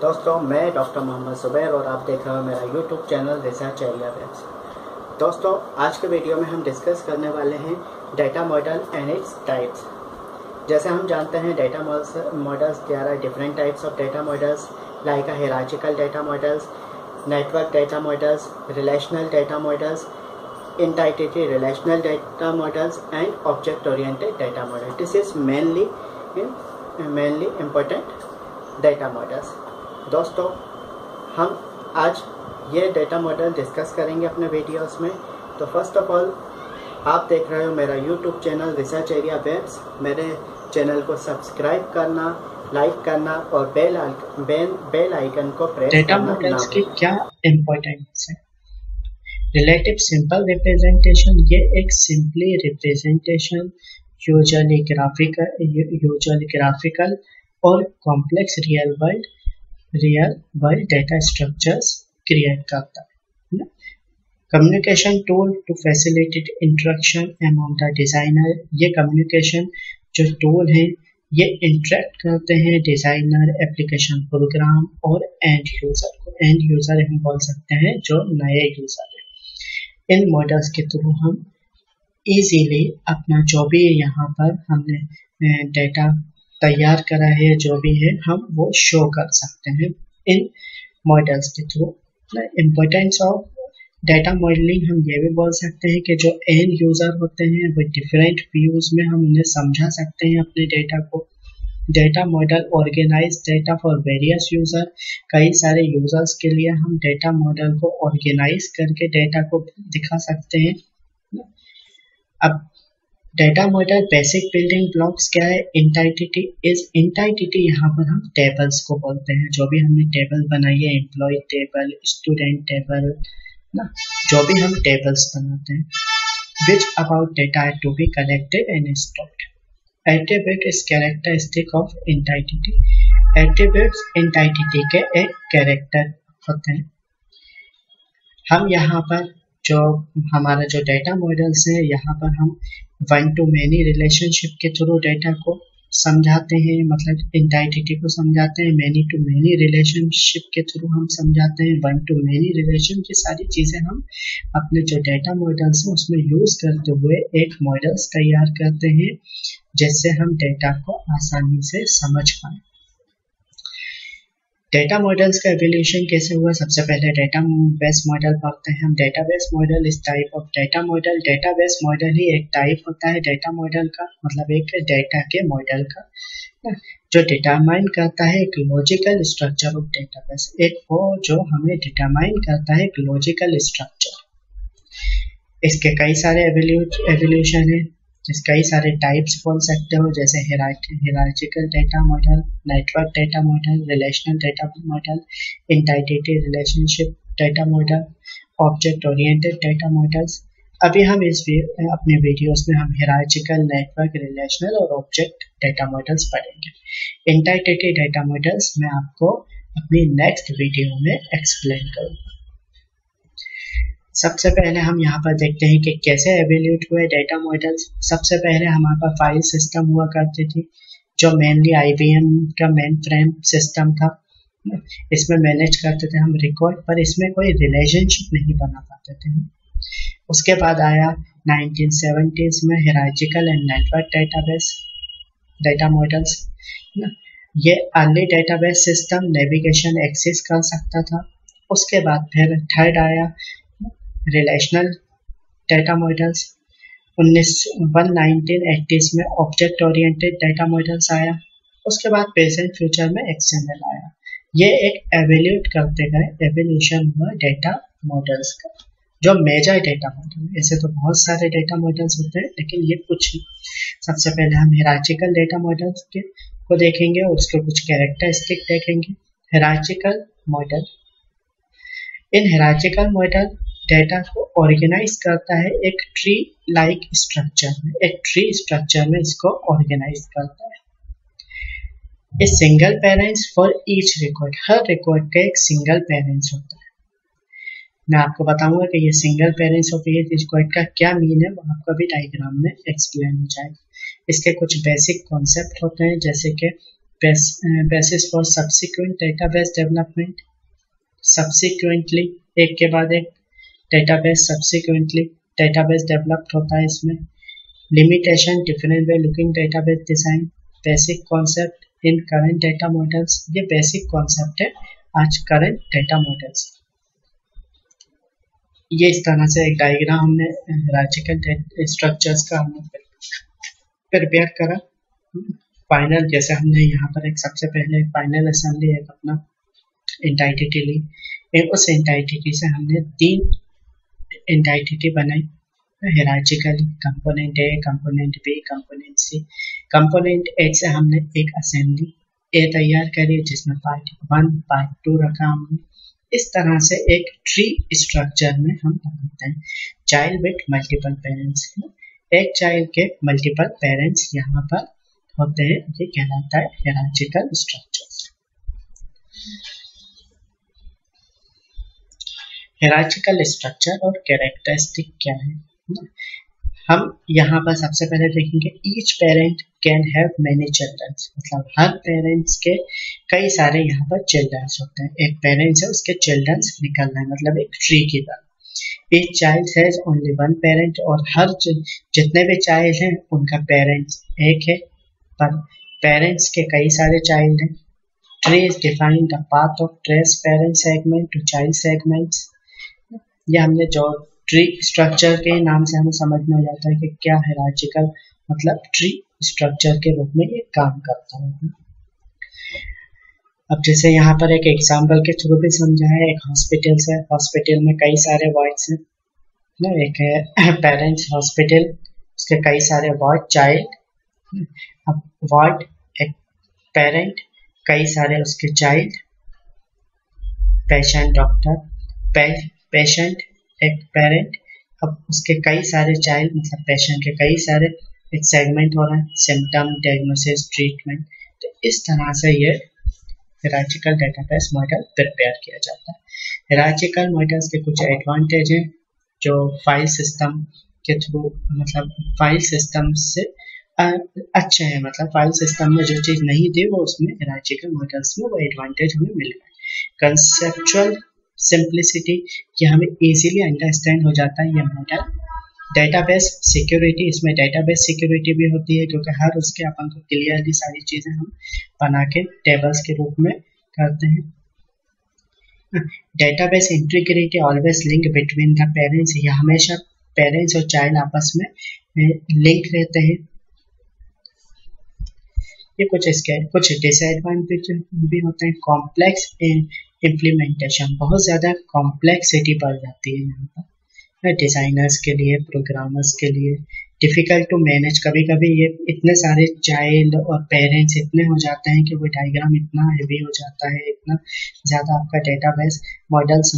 दोस्तों मैं डॉक्टर मोहम्मद सुबैर और आप देख रहे हो मेरा YouTube channel research area webs दोस्तों आज के वीडियो में हम डिस्कस करने वाले हैं data model and its types जैसे हम जानते हैं data models there are different types of data models like hierarchical data models network data models, relational data models, entity relational data models and object oriented data model. This is mainly mainly important data models. दोस्तों हम आज ये data model discuss करेंगे अपने videos में। तो first of all आप देख रहे हो मेरा YouTube channel research area webs मेरे चैनल को सब्सक्राइब करना लाइक करना और बेल बेल बेल आइकन को प्रेस डेटा मॉडल्स की क्या इम्पोर्टेंस है? रिलेटिव सिंपल रिप्रेजेंटेशन ये एक simply representation usually graphical usually graphical और complex real world real world data structures create करता है communication tool to facilitate interaction among the designer ये कम्युनिकेशन जो टूल है, ये इंटरेक्ट करते हैं डिज़ाइनर एप्लीकेशन प्रोग्राम और एंड यूज़र को। एंड यूज़र हम बोल सकते हैं जो नए यूज़र है। इन मॉडल्स के थ्रू हम इजीली अपना जो भी यहाँ पर हमने डेटा तैयार करा है, जो भी है, हम वो शो कर सकते हैं इन मॉडल्स के through importance of data modelling हम ये भी बोल सकते हैं कि जो एन यूज़र होते हैं, वो डिफरेंट व्यूज़ में हम उन्हें समझा सकते हैं अपने डेटा को. Data model organise data for various user कई सारे यूज़र्स के लिए हम डेटा मॉडल को ऑर्गेनाइज करके डेटा को दिखा सकते हैं. अब data model basic building blocks क्या है? इंटाइटिटी इज़ इंटाइटिटी यहाँ पर हम टेबल्स को बोलते हैं। जो भी हमने टेबल बनाई है एम्प्लॉय टेबल स्टूडेंट टेबल ना? जो भी हम टेबल्स बनाते हैं which about data to be collected and stored attribute is characteristic of entity attributes entity के एक कैरेक्टर होते हैं। हम यहाँ पर जो हमारा जो डेटा मॉडल्स है, यहाँ पर हम वन टू मैनी रिलेशनशिप के थ्रू डेटा को समझाते हैं मतलब इंटाइटिटी को समझाते हैं मैनी टू मैनी रिलेशनशिप के थ्रू हम समझाते हैं वन टू मैनी रिलेशन की सारी चीज़ें हम अपने जो डेटा मॉडल्स हैं, उसमें यूज़ करते हुए एक मॉडल्स तैयार करते हैं, जिससे हम डेटा को आसानी से समझ पाए। डेटा मॉडल्स का एवोल्यूशन कैसे हुआ? सबसे पहले डेटा बेस मॉडल पढ़ते हैं हम। डेटा बेस मॉडल इस type of data model database model ही एक टाइप होता है डेटा मॉडल का मतलब एक डेटा के मॉडल का। जो डिटरमाइन करता है एक लॉजिकल स्ट्रक्चर ऑफ़ डेटाबेस एक वो जो हमें डिटरमाइन करता है एक लॉजिकल स्ट्रक्चर इसके कई सारे एवोल्यूशन है। जिस कई सारे टाइप्स बोल सकते हो, जैसे hierarchical data model network data model relational data model entity relationship data model object oriented data models अभी हम इस अपने वीडियोस में हम हेराजिकल नेटवर्क रिलेशनल और ऑब्जेक्ट डेटा मॉडल्स पढ़ेंगे। इंटाइटेटिव डेटा मॉडल्स मैं आपको अपनी नेक्स्ट वीडियो में एक्सप्लेन करूँगा। सबसे पहले हम यहाँ पर देखते हैं कि कैसे एवेल्यूट हुए डेटा मॉडल्स सबसे पहले हमारे पास फ़ाइल सिस्टम हुआ करती थी, जो मेनली आईबीएम का मेन फ्रेम सिस्टम था। इसमें मैनेज करते थे हम रिकॉर्ड पर इसमें कोई रिलेशनशिप नहीं बना पाते थे उसके बाद आया 1970s में hierarchical and network database data models ये early database system navigation access कर सकता था। उसके बाद फिर थर्ड आया रिलेशनल डेटा मॉडल्स उन्नीस, वन, नाइनटीन में ऑब्जेक्ट ओरिएंटेड डेटा मॉडल्स आया। उसके बाद प्रेजेंट फ्यूचर में एक्सएमएल आया। ये एक एवेल्यूट करते गए एवोल्यूशन हुआ डेटा मॉडल्स का। जो मेजर डेटा मॉडल ऐसे तो बहुत सारे डेटा मॉडल्स होते हैं, लेकिन ये कुछ सबसे पहले हम हेराचिकल डेटा मॉडल्स के को देखेंगे और उसके कुछ कैरेक्टरिस्टिक देखेंगे। Hierarchical model in hierarchical model data को ऑर्गेनाइज करता है एक ट्री लाइक स्ट्रक्चर में। एक ट्री स्ट्रक्चर में इसको ऑर्गेनाइज करता है। A single parents for each record. Her record का एक सिंगल पेरेंट्स होता है। मैं आपको बताऊँगा कि ये single parents of each record का क्या मीन है वो आपको भी डायग्राम में एक्सप्लेन हो जाएगा। इसके कुछ बेसिक कॉन्सेप्ट होते हैं, जैसे कि basis for subsequent database development subsequently एक के बाद एक डेटाबेस सब्सिक्वेंटली डेटाबेस डेवलप्ड होता है इसमें। Limitation different way looking database design basic concept in current data models ये बेसिक कॉन्सेप्ट है आज करेंट डेटा मॉडल्स ये इस तरह से एक डायग्राम हमने हायरार्किकल स्ट्रक्चर्स का हमने प्रिपेयर करा। फाइनल जैसे हमने यहाँ पर एक सबसे पहले फाइनल असेंबली एक अपना एंटाइटी ली। उस एंटाइटी से हमने तीन इंटाइटिटी बनाई। Hierarchical component A component B component C component A से हमने एक असेंबली ए तैयार करी, जिसमें पार्ट वन पार्ट टू रखा हमने। इस तरह से एक ट्री स्ट्रक्चर में हम बनाते हैं। चाइल्ड विथ मल्टीपल पेरेंट्स एक चाइल्ड के मल्टीपल पेरेंट्स यहाँ पर होते हैं, ये कहलाता है हेराजिकल स्ट्रक्चर हेराजिकल स्ट्रक्चर और कैरेक्टरिस्टिक क्या है? हम यहाँ पर सबसे पहले देखेंगे each parent can have many children मतलब हर पेरेंट्स के कई सारे यहाँ पर चिल्ड्रंस होते हैं। एक पेरेंट्स है, उसके चिल्ड्रंस निकलना है मतलब एक ट्री की तरह। एक child has only one parent और हर जितने भी चाइल्ड हैं, उनका पेरेंट्स एक है। पर पेरेंट्स के कई सारे चाइल्ड हैं। Tree is defined the path of trace parent segment to child segments ये हमने जो ट्री स्ट्रक्चर के नाम से हमें समझ में आ जाता है कि क्या हेराजिकल मतलब ट्री स्ट्रक्चर के रूप में ये काम करता है। अब जैसे यहाँ पर एक एग्ज़ाम्पल के थ्रू भी समझा है, एक हॉस्पिटल से हॉस्पिटल में कई सारे वार्ड्स हैं। ना, एक है पेरेंट्स हॉस्पिटल उसके कई सारे वार्ड चाइल्ड अब वार्ड एक पेरेंट कई सारे उसके चाइल्ड पेशेंट डॉक्टर पेशेंट एक पेरेंट अब उसके कई सारे चाइल्ड मतलब पेशेंट के कई सारे एक सेगमेंट हो रहा है सिम्टम डायग्नोसिस ट्रीटमेंट तो इस तरह से ये हिराचिकल डेटाबेस मॉडल प्रिपेयर किया जाता है। हिराचिकल मॉडल्स के कुछ एडवांटेज हैं, जो फ़ाइल सिस्टम के थ्रू मतलब फ़ाइल सिस्टम से अच्छे हैं मतलब फ़ाइल सिस्टम में जो चीज़ नहीं थी, वो उसमें हिराचिकल मॉडल्स में वो एडवांटेज हमें मिल रहा है। कंसेप्चुअल सिंप्लिसिटी कि हमें इजीली अंडरस्टैंड हो जाता है ये मॉडल डेटाबेस सिक्योरिटी इसमें डेटाबेस सिक्योरिटी भी होती है क्योंकि हर उसके अपन को क्लियरली सारी चीज़ें हम बना के टेबल्स के रूप में करते हैं। Database integrity always link between the parents ये हमेशा पेरेंट्स और चाइल्ड आपस में लिंक रहते हैं। ये कुछ इसके, कुछ डिसएडवांटेज भी होते हैं। कॉम्प्लेक्स इम्प्लीमेंटेशन बहुत ज़्यादा कॉम्प्लेक्सिटी बढ़ जाती है यहाँ पर। डिज़ाइनर्स के लिए प्रोग्रामर्स के लिए डिफ़िकल्ट टू मैनेज कभी कभी ये इतने सारे चाइल्ड और पेरेंट्स इतने हो जाते हैं कि वो डायग्राम इतना हैवी हो जाता है, इतना ज़्यादा आपका डेटाबेस मॉडल्स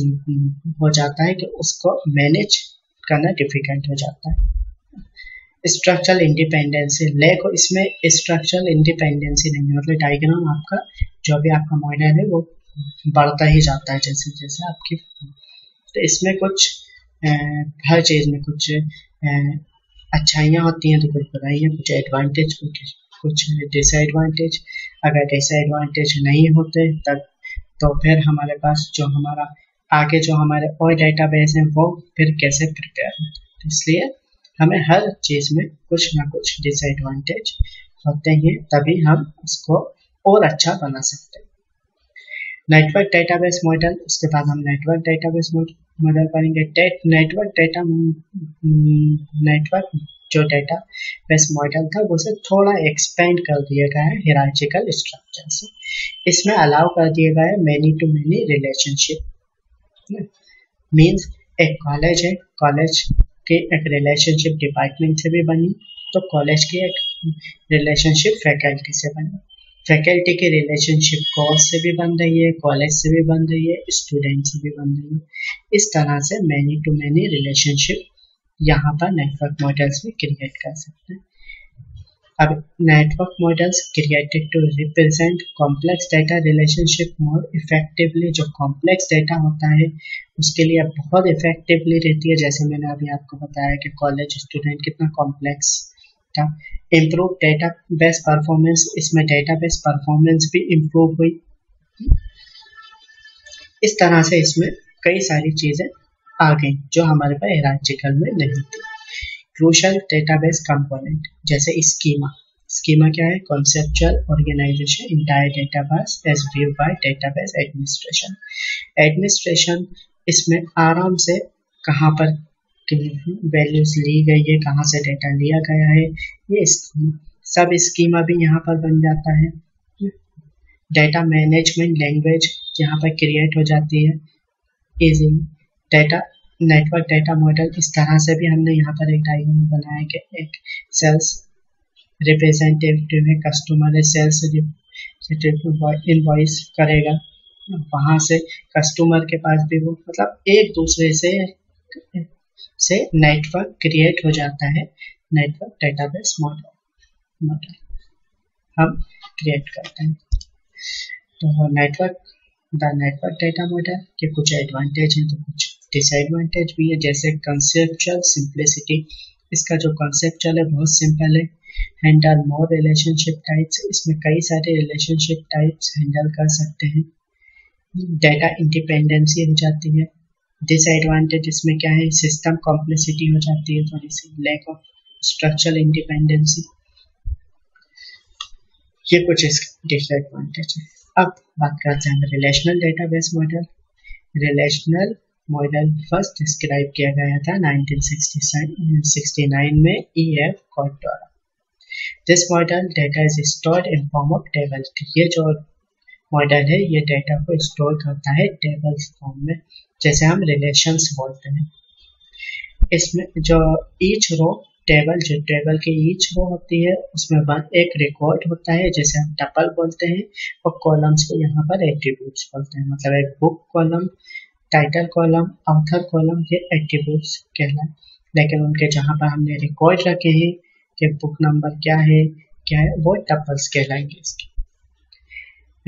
हो जाता है कि उसको मैनेज करना डिफ़िकल्ट हो जाता है। स्ट्रक्चरल इंडिपेंडेंसी लेक इसमें स्ट्रक्चरल इंडिपेंडेंसी नहीं मतलब डायग्राम आपका, जो भी आपका मॉडल है, वो बढ़ता ही जाता है जैसे जैसे आपकी तो इसमें कुछ हर चीज़ में कुछ अच्छाइयाँ होती हैं तो कुछ बुराइयाँ, कुछ एडवांटेज कुछ कुछ डिसएडवांटेज अगर डिसएडवांटेज नहीं होते, तब तो फिर हमारे पास जो हमारा, आगे जो हमारे और डेटाबेस हैं, वो फिर कैसे प्रिपेयर होते तो इसलिए हमें हर चीज़ में कुछ ना कुछ डिसएडवांटेज होते हैं, तभी हम उसको और अच्छा बना सकते हैं। नेटवर्क डेटाबेस मॉडल उसके बाद हम नेटवर्क डेटाबेस मॉडल पढ़ेंगे नेटवर्क डेटा नेटवर्क जो डेटा बेस मॉडल था, उसे थोड़ा एक्सपेंड कर दिया गया है हिरार्चिकल स्ट्रक्चर से। इसमें अलाउ कर दिया गया है many to many relationship means एक कॉलेज है कॉलेज की एक रिलेशनशिप डिपार्टमेंट से भी बनी तो कॉलेज की एक रिलेशनशिप फैकल्टी से बनी। फैकल्टी की रिलेशनशिप कोर्स से भी बन रही है कॉलेज से भी बन रही है स्टूडेंट से भी बन रही है। इस तरह से मैनी टू मैनी रिलेशनशिप यहाँ पर नेटवर्क मॉडल्स में क्रिएट कर सकते हैं। अब network models created to represent complex data relationship more effectively जो कॉम्प्लेक्स डेटा होता है, उसके लिए बहुत इफेक्टिवली रहती है। जैसे मैंने अभी आपको बताया कि कॉलेज स्टूडेंट कितना कॉम्प्लेक्स था। इम्प्रूव डेटा बेस परफॉर्मेंस इसमें डेटा बेस परफॉर्मेंस भी इम्प्रूव हुई। इस तरह से इसमें कई सारी चीज़ें आ गई, जो हमारे पास एराजिकल में नहीं थी। क्रूशल डेटाबेस कंपोनेंट जैसे स्कीमा स्कीमा क्या है? Conceptual organisation entire database as view by database administration administration इसमें आराम से कहाँ पर वैल्यूज़ ली गई है, कहाँ से डेटा लिया गया है, ये सब स्कीमा भी यहाँ पर बन जाता है। डेटा मैनेजमेंट लैंग्वेज यहाँ पर क्रिएट हो जाती है। Easy data network data model इस तरह से भी हमने यहाँ पर एक डायग्राम बनाया कि एक सेल्स रिप्रेजेंटेटिव है कस्टमर है सेल्स इनवॉइस करेगा। वहाँ से कस्टमर के पास भी वो मतलब एक दूसरे से से नेटवर्क क्रिएट हो जाता है। नेटवर्क डेटाबेस मॉडल मॉडल हम क्रिएट करते हैं। तो network the network data model के कुछ एडवांटेज हैं तो कुछ डिसएडवांटेज भी है। जैसे कंसेप्चुअल सिंप्लिसिटी इसका जो कंसेप्चुअल है, बहुत सिंपल है। हैंडल मोर रिलेशनशिप टाइप्स इसमें कई सारे रिलेशनशिप टाइप्स हैंडल कर सकते हैं। डेटा इंडिपेंडेंसी हो जाती है। डिसएडवांटेज इसमें क्या है? सिस्टम कॉम्प्लेक्सिटी हो जाती है थोड़ी सी लैक ऑफ़ स्ट्रक्चरल इंडिपेंडेंसी ये कुछ इसके डिसएडवांटेज है। अब बात करते हैं relational database model relational model first describe किया गया था 1969 में ई एफ़ कॉट द्वारा। This model data is stored in form of table ये जो मॉडल है, ये डेटा को स्टोर करता है टेबल फॉर्म में। जैसे हम रिलेशंस बोलते हैं। इसमें जो ईच रो टेबल जो टेबल की ईच रो होती है, उसमें एक रिकॉर्ड होता है, जैसे हम टपल बोलते हैं, और कॉलम्स को यहाँ पर एट्रीब्यूट्स बोलते हैं। मतलब एक book column title column author column ये एट्रीब्यूट्स कहलाए। लेकिन उनके जहाँ पर हमने रिकॉर्ड रखे हैं, कि बुक नंबर क्या है क्या है, वो टपल्स कहलाएँगे इसके।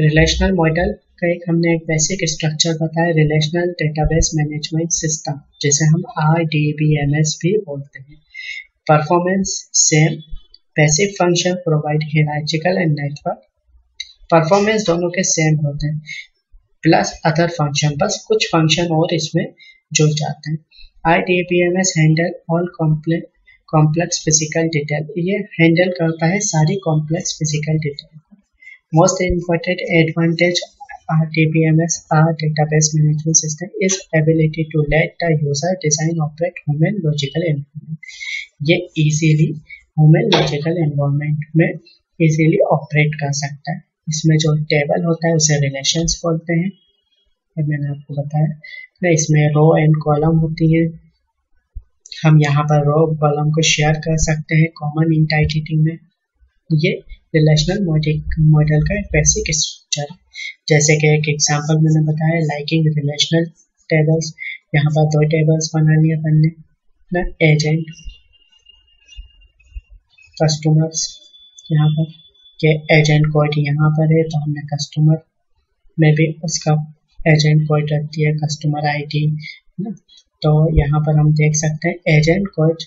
रिलेशनल मॉडल का एक हमने एक बेसिक स्ट्रक्चर बताया रिलेशनल डेटाबेस मैनेजमेंट सिस्टम जिसे हम R D B M S भी बोलते हैं। Performance same basic function provide hierarchical and network performance दोनों के सेम होते हैं। प्लस अदर फ़ंक्शन बस कुछ फ़ंक्शन और इसमें जुड़ जाते हैं। I D B M S handle all complex complex physical detail ये हैंडल करता है सारी complex physical detail most important advantage of DBMS or database management system is ability to let the user design operate human logical environment. ये easily human logical environment में easily operate कर सकता है इसमें जो टेबल होता है उसे रिलेशंस बोलते हैं ये मैंने आपको बताया ना इसमें रो एंड कॉलम होती है हम यहाँ पर रो कॉलम को शेयर कर सकते हैं कॉमन इंटाइटिटी में ये रिलेशनल मॉडल का बेसिक स्ट्रक्चर जैसे कि एक एग्जांपल मैंने बताया लाइकिंग रिलेशनल टेबल्स यहाँ पर दो टेबल्स बना लिया अपन ने ना एजेंट कस्टमर्स यहाँ पर, के एजेंट कोड यहाँ पर है तो हमने कस्टमर में भी उसका एजेंट कोड रख दिया कस्टमर आईडी ना। तो यहाँ पर हम देख सकते हैं एजेंट कोड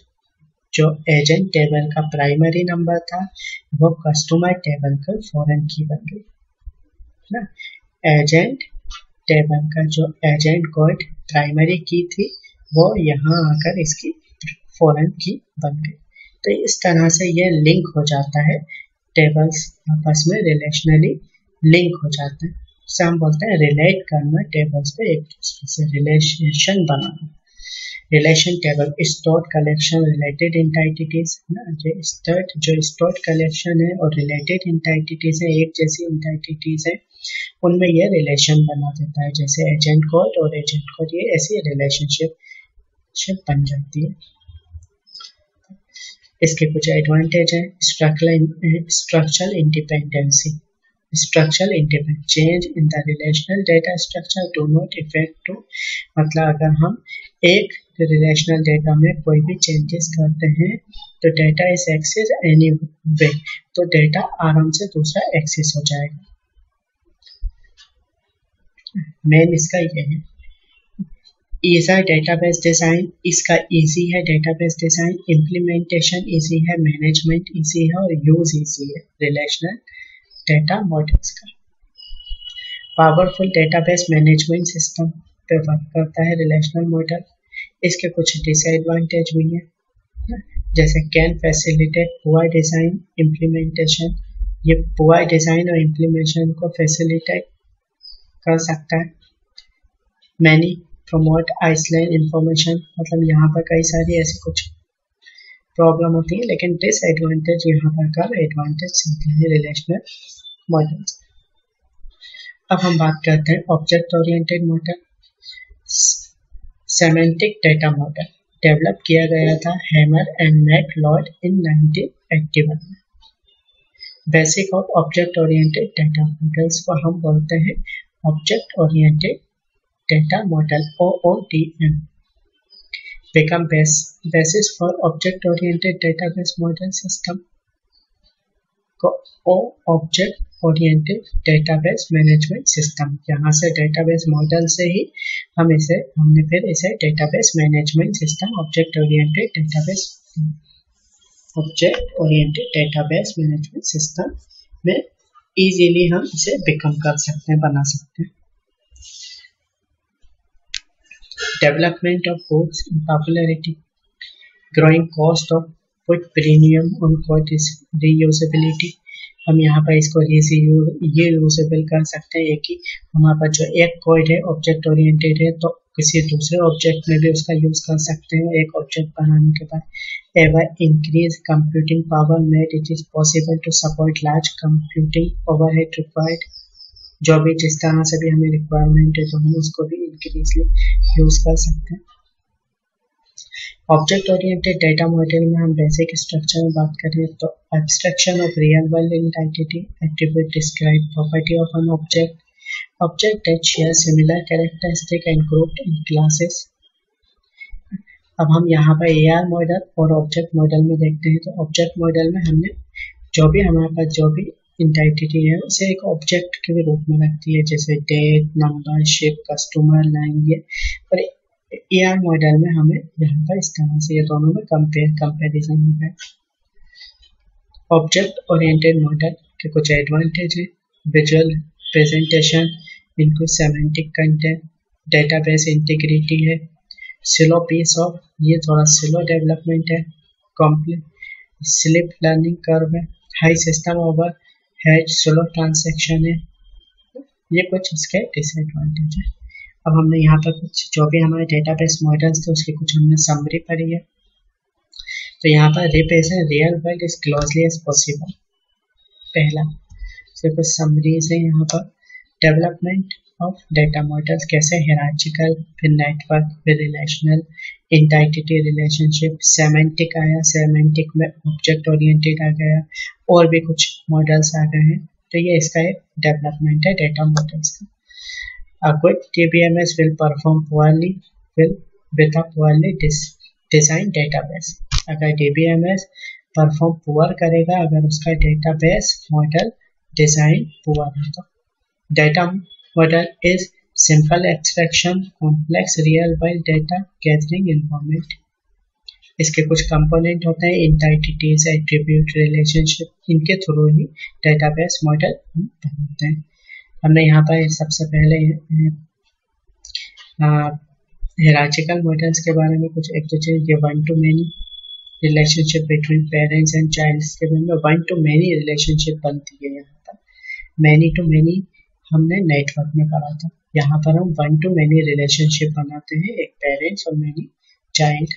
जो एजेंट टेबल का प्राइमरी नंबर था, वो कस्टमर टेबल का फॉरन की बन गई। ना एजेंट टेबल का जो एजेंट कोड प्राइमरी की थी, वो यहाँ आकर इसकी फॉरन की बन गई। तो इस तरह से ये लिंक हो जाता है। टेबल्स आपस में रिलेशनली लिंक हो जाते हैं। हम बोलते हैं रिलेट करना टेबल्स पे एक दूसरे से रिलेशन बनाना। Relation table stored collection related entities जो स्टर्ट जो स्टोर्ड कलेक्शन है और रिलेटेड इंटाइटिटीज है, एक जैसी इंटाइटिटीज है। उनमें यह रिलेशन बना देता है, जैसे एजेंट कॉल और एजेंट कोड ये ऐसी रिलेशनशिप बन जाती है। इसके कुछ एडवांटेज है structural independency structural independent change in the relational data structure do not affect to मतलब अगर हम एक रिलेशनल डेटा में कोई भी चेंजेस करते हैं तो data is access any way तो डेटा आराम से दूसरा एक्सेस हो जाएगा। मेन इसका ये है। ईजा डेटाबेस डिज़ाइन इसका इजी है डेटाबेस डिज़ाइन इम्प्लीमेंटेशन इजी है मैनेजमेंट इजी है और यूज़ इजी है। रिलेशनल डेटा मॉडल्स का। पावरफुल डेटाबेस मैनेजमेंट सिस्टम पे वर्क करता है रिलेशनल मॉडल इसके कुछ डिसएडवांटेज भी हैं। जैसे can facilitate poor design implementation ये पुअर डिज़ाइन और इम्प्लीमेशन को फैसिलिटेट कर सकता है। मैनी प्रमोट आइसलैंड इंफॉर्मेशन मतलब यहाँ पर कई सारी ऐसी कुछ प्रॉब्लम होती है, लेकिन डिसएडवांटेज यहाँ पर का एडवांटेज सिंपल रिलेशनल मॉडल्स अब हम बात करते हैं object oriented model semantic data model develop किया गया था Hammer and McLeod in 1981 में। Basic of object oriented data models को हम बोलते हैं oriented data model OODM become base, basis for object oriented database model system. O object oriented database management system यहाँ से डेटाबेस मॉडल से ही हम इसे हमने फिर इसे database management system object oriented database object oriented database management system में easily हम इसे बिकम कर सकते हैं, बना सकते हैं। Development of codes in popularity growing cost of put premium on code reusability हम यहाँ पर इसको ये यूजेबल कर सकते हैं कि हमारे पास जो एक कोड है ऑब्जेक्ट ओरिएंटेड है तो किसी दूसरे ऑब्जेक्ट में भी उसका यूज़ कर सकते हैं। एक ऑब्जेक्ट बनाने के बाद ever increase computing power made it is possible to support large computing overhead required जो भी जिस तरह से भी हमें रिक्वायरमेंट है तो हम उसको भी इंक्रीजली यूज़ कर सकते हैं। ऑब्जेक्ट ओरिएंटेड डेटा मॉडल में हम बेसिक स्ट्रक्चर में बात करें तो abstraction of real world entity attribute describe property of an object object that share similar characteristic and grouped in classes. अब हम यहाँ पर ए आर मॉडल और ऑब्जेक्ट मॉडल में देखते हैं। तो ऑब्जेक्ट मॉडल में हमने जो भी हमारे पास जो भी इंटाइटिटी है, उसे एक ऑब्जेक्ट के रूप में रखती है। जैसे date number ship customer line ये। और ए आर मॉडल में हमें यहाँ पर इस तरह से ये दोनों में कंपेयर कंपेरिजन हो। गया ऑब्जेक्ट ओरिएंटेड मॉडल के कुछ एडवांटेज है। विजुअल प्रेजेंटेशन इनको सेमेंटिक कंटेंट डेटाबेस इंटीग्रिटी है स्लो पीस ऑफ़ ये थोड़ा स्लो डेवलपमेंट है कॉम्प्लेट स्लिप लर्निंग कर्व है high system over has slow transaction है, ये कुछ इसके डिसएडवांटेज है। अब हमने यहाँ पर कुछ, जो भी हमारे डेटाबेस मॉडल्स थे, उसकी कुछ हमने समरी पढ़ी है। तो यहाँ पर represent real world is closely as possible पहला कुछ समरीज है यहाँ पर। डेवलपमेंट ऑफ़ डेटा मॉडल्स कैसे हेराजिकल फिर नेटवर्क फिर रिलेशनल इंटाइटिटी रिलेशनशिप सेमेंटिक आया सेमेंटिक में ऑब्जेक्ट ओरिएंटेड आ गया, और भी कुछ मॉडल्स आ गए हैं तो ये इसका एक डेवलपमेंट है डेटा मॉडल्स का A good DBMS will perform poorly, will with a poorly designed database. अगर DBMS परफॉर्म पुअर करेगा, अगर उसका डेटाबेस मॉडल डिज़ाइन पुअर है तो data model is simple extraction complex real world data gathering information इसके कुछ component होते हैं इंटाइटिटीज एट्रीब्यूट रिलेशनशिप इनके थ्रू ही डेटाबेस मॉडल हम बनाते हैं। हमने यहाँ पर सबसे पहले हेराचिकल मॉडल्स के बारे में कुछ एक तो चीज़ ये one to many relationship between parents and child के बारे में वन टू मैनी रिलेशनशिप बनती है यहाँ पर। मैनी टू मैनी हमने नेटवर्क में पढ़ा था। यहाँ पर हम वन टू मैनी रिलेशनशिप बनाते हैं एक पेरेंट्स और मैनी चाइल्ड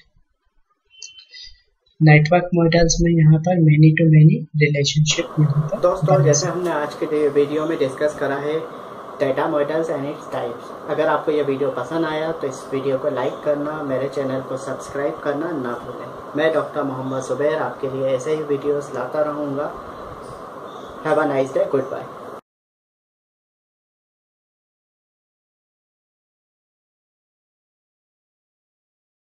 नेटवर्क मॉडल्स में यहाँ पर मेनी टू मेनी रिलेशनशिप दोस्तों जैसे हमने आज के वीडियो में डिस्कस करा है data models and its types अगर आपको यह वीडियो पसंद आया तो इस वीडियो को लाइक करना मेरे चैनल को सब्सक्राइब करना ना भूलें। मैं डॉक्टर मोहम्मद सुबैर आपके लिए ऐसे ही वीडियोस लाता रहूँगा। Have a nice day good bye